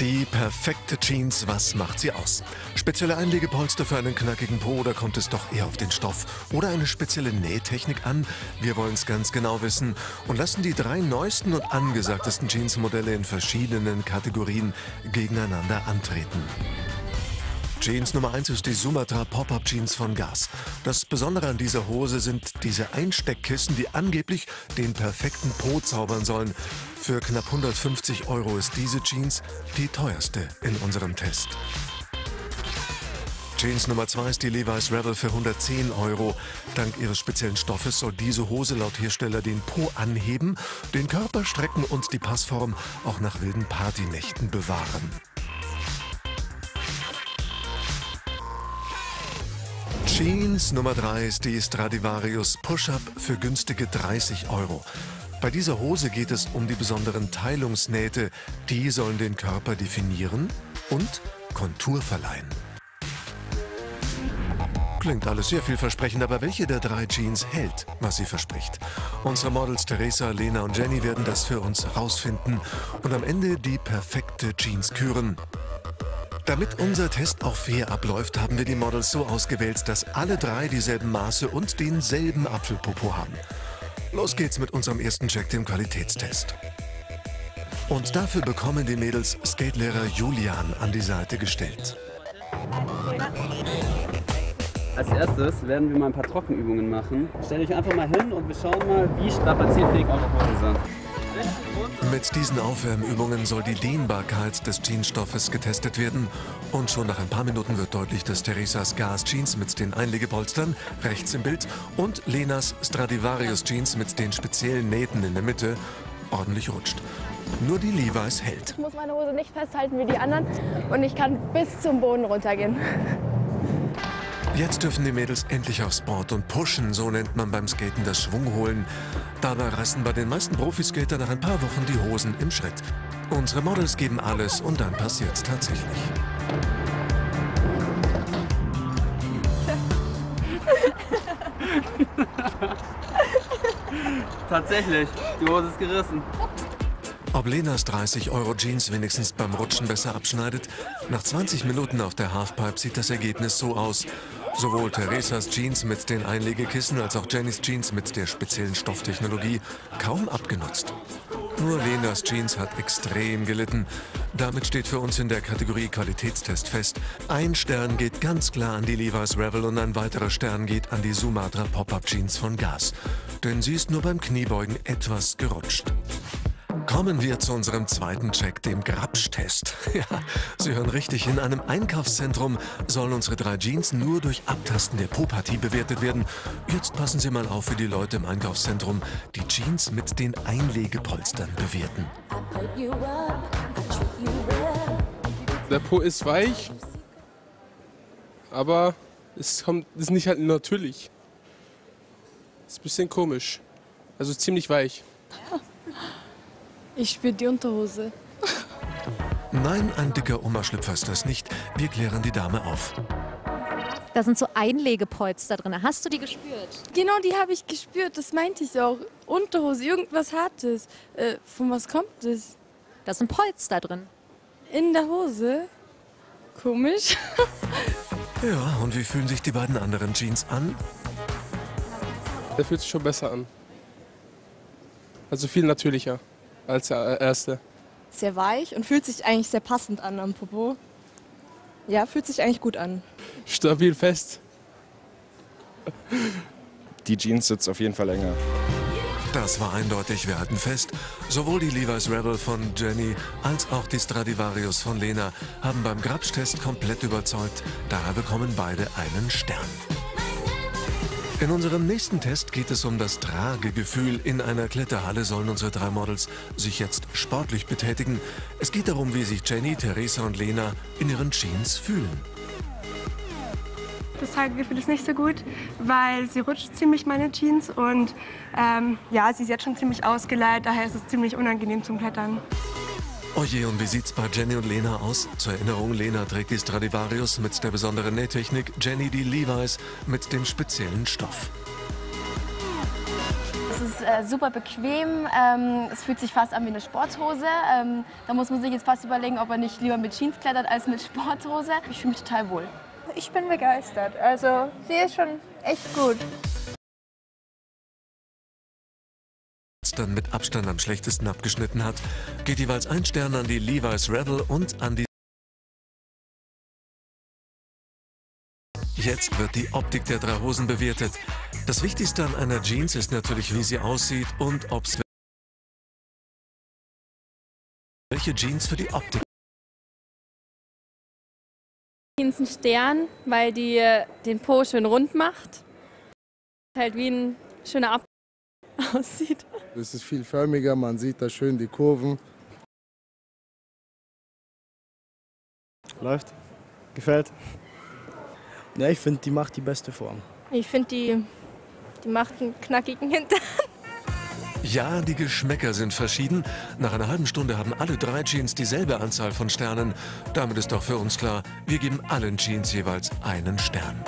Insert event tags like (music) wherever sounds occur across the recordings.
Die perfekte Jeans, was macht sie aus? Spezielle Einlegepolster für einen knackigen Po oder kommt es doch eher auf den Stoff? Oder eine spezielle Nähtechnik an? Wir wollen es ganz genau wissen und lassen die drei neuesten und angesagtesten Jeansmodelle in verschiedenen Kategorien gegeneinander antreten. Jeans Nummer 1 ist die Sumatra Pop-Up Jeans von Gas. Das Besondere an dieser Hose sind diese Einsteckkissen, die angeblich den perfekten Po zaubern sollen. Für knapp 150 Euro ist diese Jeans die teuerste in unserem Test. Jeans Nummer 2 ist die Levi's Rebel für 110 Euro. Dank ihres speziellen Stoffes soll diese Hose laut Hersteller den Po anheben, den Körper strecken und die Passform auch nach wilden Partynächten bewahren. Jeans Nummer 3 ist die Stradivarius Push-Up für günstige 30 Euro. Bei dieser Hose geht es um die besonderen Teilungsnähte. Die sollen den Körper definieren und Kontur verleihen. Klingt alles sehr vielversprechend, aber welche der drei Jeans hält, was sie verspricht? Unsere Models Theresa, Lena und Jenny werden das für uns herausfinden und am Ende die perfekte Jeans küren. Damit unser Test auch fair abläuft, haben wir die Models so ausgewählt, dass alle drei dieselben Maße und denselben Apfelpopo haben. Los geht's mit unserem ersten Check, dem Qualitätstest. Und dafür bekommen die Mädels Skatelehrer Julian an die Seite gestellt. Als erstes werden wir mal ein paar Trockenübungen machen. Stellt euch einfach mal hin und wir schauen mal, wie strapazierfähig eure Hose sind. Mit diesen Aufwärmübungen soll die Dehnbarkeit des Jeansstoffes getestet werden. Und schon nach ein paar Minuten wird deutlich, dass Theresas Gas Jeans mit den Einlegepolstern rechts im Bild und Lenas Stradivarius Jeans mit den speziellen Nähten in der Mitte ordentlich rutscht. Nur die Levi's hält. Ich muss meine Hose nicht festhalten wie die anderen und ich kann bis zum Boden runtergehen. Jetzt dürfen die Mädels endlich aufs Board und pushen, so nennt man beim Skaten das Schwung holen. Dabei reißen bei den meisten Profiskater nach ein paar Wochen die Hosen im Schritt. Unsere Models geben alles und dann passiert's tatsächlich. (laughs) Tatsächlich, die Hose ist gerissen. Ob Lenas 30 Euro Jeans wenigstens beim Rutschen besser abschneidet? Nach 20 Minuten auf der Halfpipe sieht das Ergebnis so aus. Sowohl Theresas Jeans mit den Einlegekissen als auch Jennys Jeans mit der speziellen Stofftechnologie kaum abgenutzt. Nur Lenas Jeans hat extrem gelitten. Damit steht für uns in der Kategorie Qualitätstest fest. Ein Stern geht ganz klar an die Levi's Revel und ein weiterer Stern geht an die Sumatra Pop-Up Jeans von Gas. Denn sie ist nur beim Kniebeugen etwas gerutscht. Kommen wir zu unserem zweiten Check, dem Grabsch-Test. (laughs) Ja, Sie hören richtig, in einem Einkaufszentrum sollen unsere drei Jeans nur durch Abtasten der Po-Partie bewertet werden. Jetzt passen Sie mal auf, wie die Leute im Einkaufszentrum die Jeans mit den Einlegepolstern bewerten. Der Po ist weich, aber es kommt, ist nicht halt natürlich. Ist ein bisschen komisch. Also ziemlich weich. Ich spüre die Unterhose. Nein, ein dicker Oma-Schlüpfer ist das nicht. Wir klären die Dame auf. Da sind so Einlegepolster drin. Hast du die gespürt? Genau, die habe ich gespürt. Das meinte ich auch. Unterhose, irgendwas Hartes. Äh, von was kommt das? Da sind Polster drin. In der Hose? Komisch. (laughs) Ja, und wie fühlen sich die beiden anderen Jeans an? Der fühlt sich schon besser an. Also viel natürlicher als der erste. Sehr weich und fühlt sich eigentlich sehr passend an am Popo. Ja, fühlt sich eigentlich gut an. Stabil fest. Die Jeans sitzt auf jeden Fall länger. Das war eindeutig, wir hatten fest. Sowohl die Levi's Rebel von Jenny als auch die Stradivarius von Lena haben beim Grabsch-Test komplett überzeugt. Daher bekommen beide einen Stern. In unserem nächsten Test geht es um das Tragegefühl. In einer Kletterhalle sollen unsere drei Models sich jetzt sportlich betätigen. Es geht darum, wie sich Jenny, Theresa und Lena in ihren Jeans fühlen. Das Tragegefühl ist nicht so gut, weil sie rutscht ziemlich meine Jeans und ähm, ja, sie ist jetzt schon ziemlich ausgeleiert, daher ist es ziemlich unangenehm zum Klettern. Oje, und wie sieht's bei Jenny und Lena aus? Zur Erinnerung, Lena trägt die Stradivarius mit der besonderen Nähtechnik, Jenny die Levi's mit dem speziellen Stoff. Es ist äh, super bequem. Ähm, es fühlt sich fast an wie eine Sporthose. Ähm, da muss man sich jetzt fast überlegen, ob er nicht lieber mit Jeans klettert als mit Sporthose. Ich fühle mich total wohl. Ich bin begeistert. Also sie ist schon echt gut. Dann mit Abstand am schlechtesten abgeschnitten hat, geht jeweils ein Stern an die Levi's Rebel und an die Jetzt wird die Optik der drei Hosen bewertet. Das Wichtigste an einer Jeans ist natürlich, wie sie aussieht und ob es welche Jeans für die Optik. Jeans ein Stern, weil die äh, den Po schön rund macht. Halt wie ein schöner Ab (laughs) aussieht. Es ist viel förmiger, man sieht da schön die Kurven. Läuft. Gefällt. Ja, ich finde, die macht die beste Form. Ich finde, die, die macht einen knackigen Hintern. Ja, die Geschmäcker sind verschieden. Nach einer halben Stunde haben alle drei Jeans dieselbe Anzahl von Sternen. Damit ist doch für uns klar, wir geben allen Jeans jeweils einen Stern.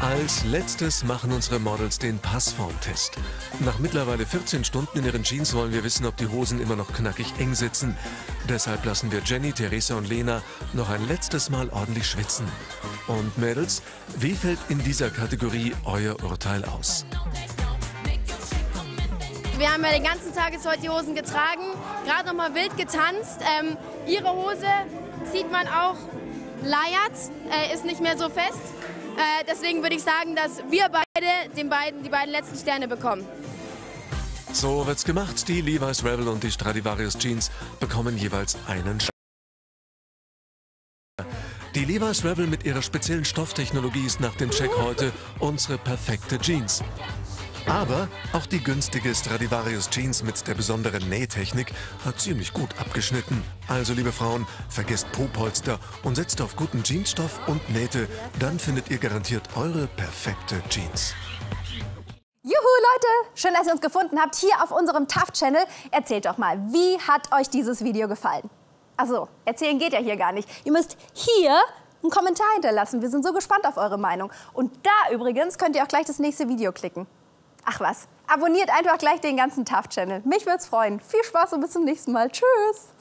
Als letztes machen unsere Models den Passformtest. Nach mittlerweile 14 Stunden in ihren Jeans wollen wir wissen, ob die Hosen immer noch knackig eng sitzen. Deshalb lassen wir Jenny, Theresa und Lena noch ein letztes Mal ordentlich schwitzen. Und Mädels, wie fällt in dieser Kategorie euer Urteil aus? Wir haben ja den ganzen Tag jetzt heute die Hosen getragen, gerade noch mal wild getanzt. Ähm, ihre Hose sieht man auch leiert, äh, ist nicht mehr so fest. Äh, deswegen würde ich sagen, dass wir beide den beiden, die beiden letzten Sterne bekommen. So wird's gemacht. Die Levi's Rebel und die Stradivarius Jeans bekommen jeweils einen Stern. Die Levi's Rebel mit ihrer speziellen Stofftechnologie ist nach dem Check heute unsere perfekte Jeans. Aber auch die günstige Stradivarius Jeans mit der besonderen Nähtechnik hat ziemlich gut abgeschnitten. Also liebe Frauen, vergesst Po-Polster und setzt auf guten Jeansstoff und Nähte, dann findet ihr garantiert eure perfekte Jeans. Juhu Leute, schön, dass ihr uns gefunden habt hier auf unserem TAF-Channel. Erzählt doch mal, wie hat euch dieses Video gefallen? Achso, erzählen geht ja hier gar nicht. Ihr müsst hier einen Kommentar hinterlassen. Wir sind so gespannt auf eure Meinung. Und da übrigens könnt ihr auch gleich das nächste Video klicken. Ach was, abonniert einfach gleich den ganzen TAF-Channel. Mich würde es freuen. Viel Spaß und bis zum nächsten Mal. Tschüss.